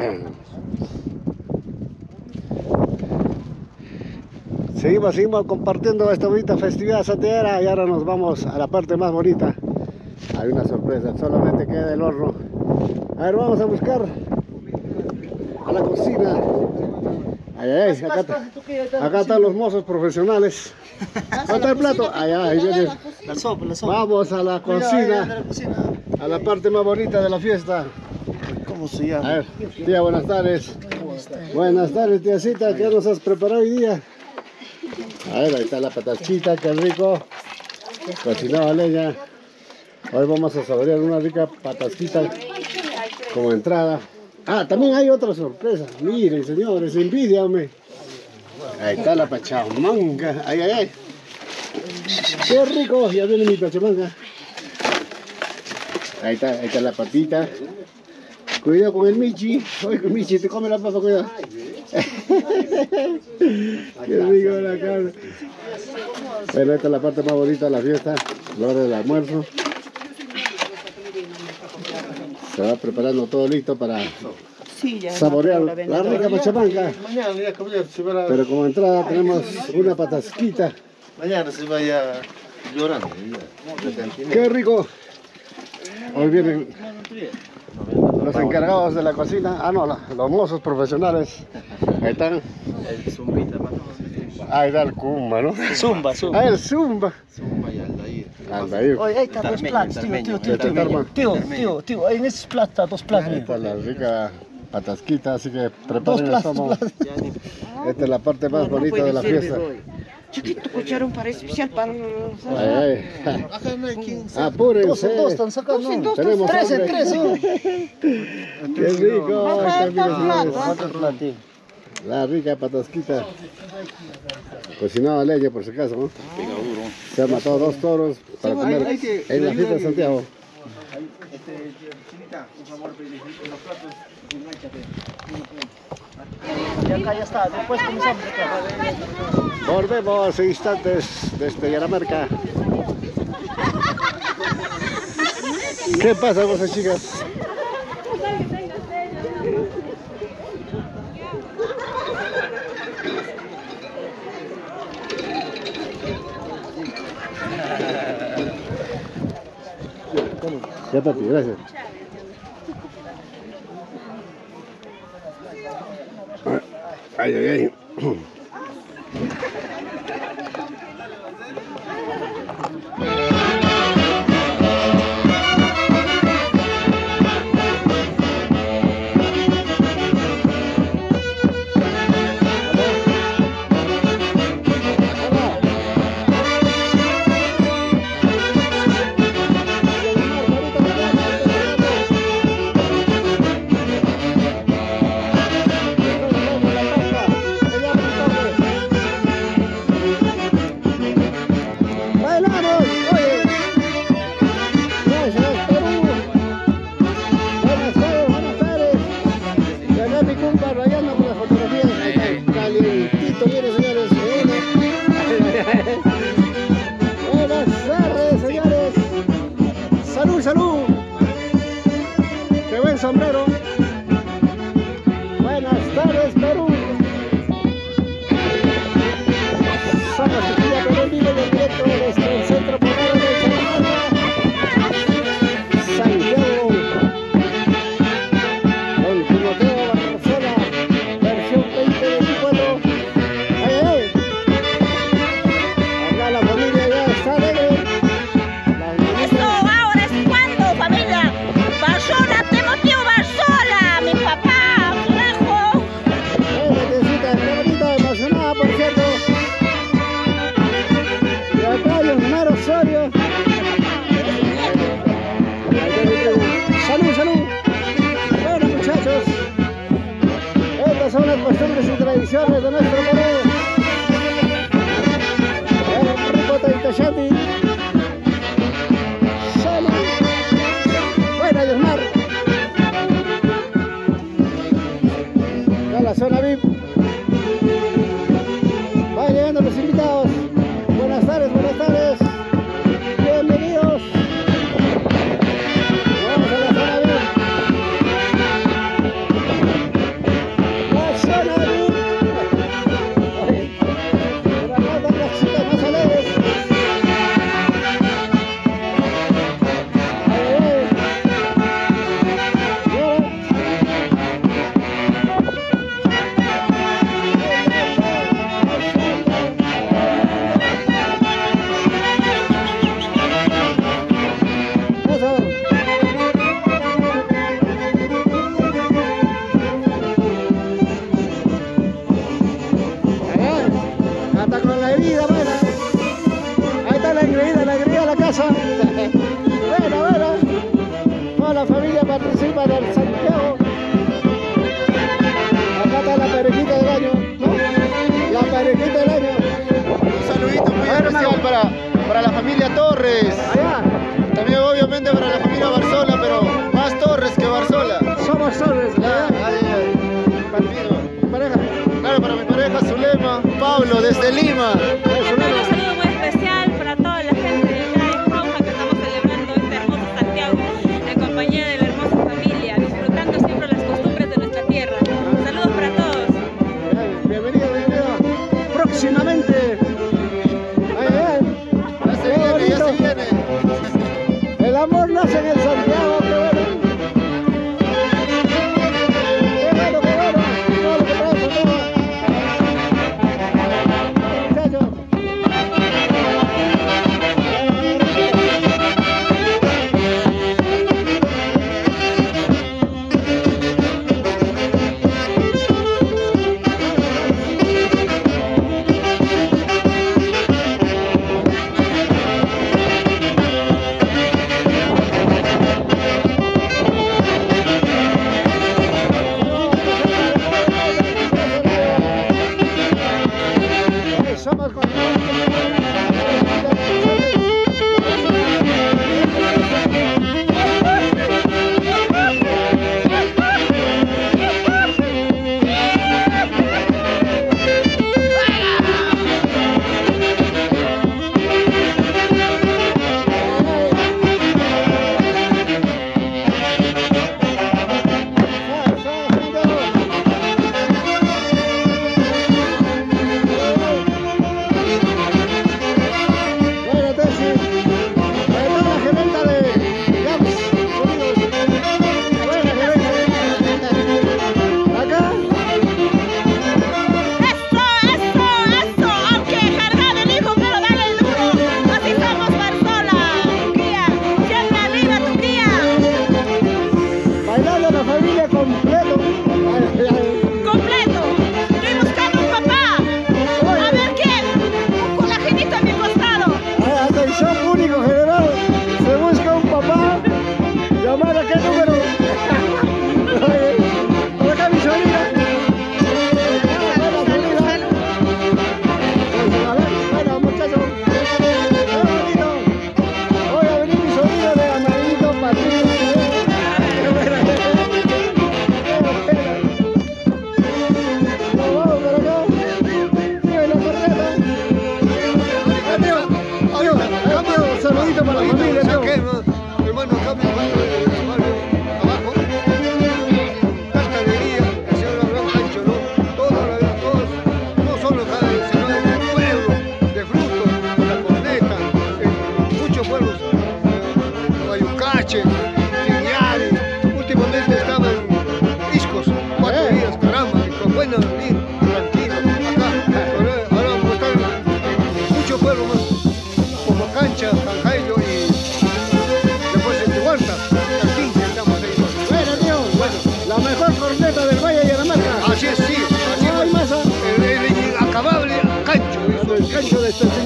Seguimos, seguimos compartiendo esta bonita festividad santiaguera y ahora nos vamos a la parte más bonita. Hay una sorpresa, solamente queda el horno. A ver, vamos a buscar a la cocina. Ay, ay, ay, acá, está- acá están los mozos profesionales. ¿Dónde está el plato? Allá, ahí viene. La sopa, la sopa. Vamos a la cocina. a la parte más bonita de la fiesta. Tía, buenas tardes. Buenas tardes, tiacita, ¿qué nos has preparado hoy día? A ver, ahí está la patachita, qué rico. Cocinado leña. Hoy vamos a saborear una rica patasquita como entrada. Ah, también hay otra sorpresa. Miren, señores, envidia, hombre. Ahí está la pachamanga. Ay, ay, ay. Qué rico, ya viene mi pachamanga. Ahí está, ahí está la patita. Cuidado con el Michi. Oye, con Michi, te come la papa, cuidado. Qué rico la carne. Bueno, esta es la parte más bonita de la fiesta, la hora del almuerzo. Se va preparando todo listo para Sí, ya. saborear la la rica pachamanca. Mañana, ya, caballero, se va a- Pero como entrada tenemos una patasquita. mañana se vaya llorando. ¡Qué rico! Hoy vienen los encargados de la cocina. Ah, no, la- los mozos profesionales. Ahí están. El zumbita, más Ahí está el Kumba, ¿no? Zumba, zumba. Ah, el Zumba. Zumba y Aldair. Aldair. Oye, ahí está dos platos, tío, tío, tío, tío, tío, tío, tío, ahí en esos platos, dos platos. Ahí está la rica patasquita, así que preparen el. Esta es la parte más bonita de la fiesta. Chiquito cucharón para especial para... Ay, ay. Acá no hay quien Ah, Apúrense. Dos, dos están sacando. Dos en dos, Tenemos Tres tres, ¿no? Qué rico. Está. La rica patasquita. Cocinado a leña, por si acaso, ¿no? Se han matado dos toros para Sí, comer en la fiesta de Santiago. Y acá ya está, después comenzamos acá. Volvemos en instantes desde Yaramarca. ¿Qué pasa, vos, chicas? Ya, papi, gracias. Zona VIP. para la familia Barzola, pero más Torres que Barzola. Somos Torres, ¿verdad? Ah, ahí, ahí. Partido. ¿Tu pareja? Claro, para mi pareja Zulema, Pablo, desde Lima.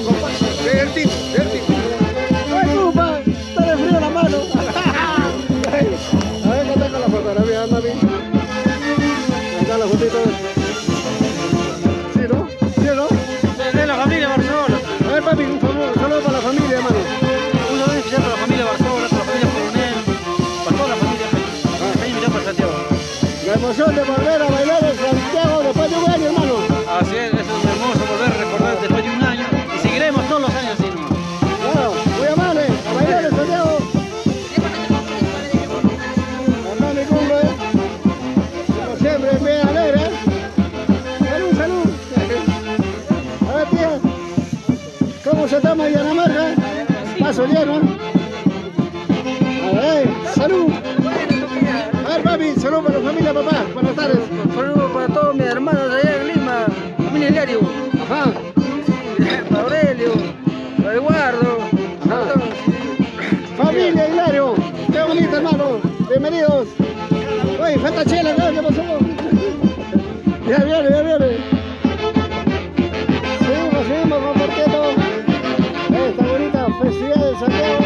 Compartir Thank you.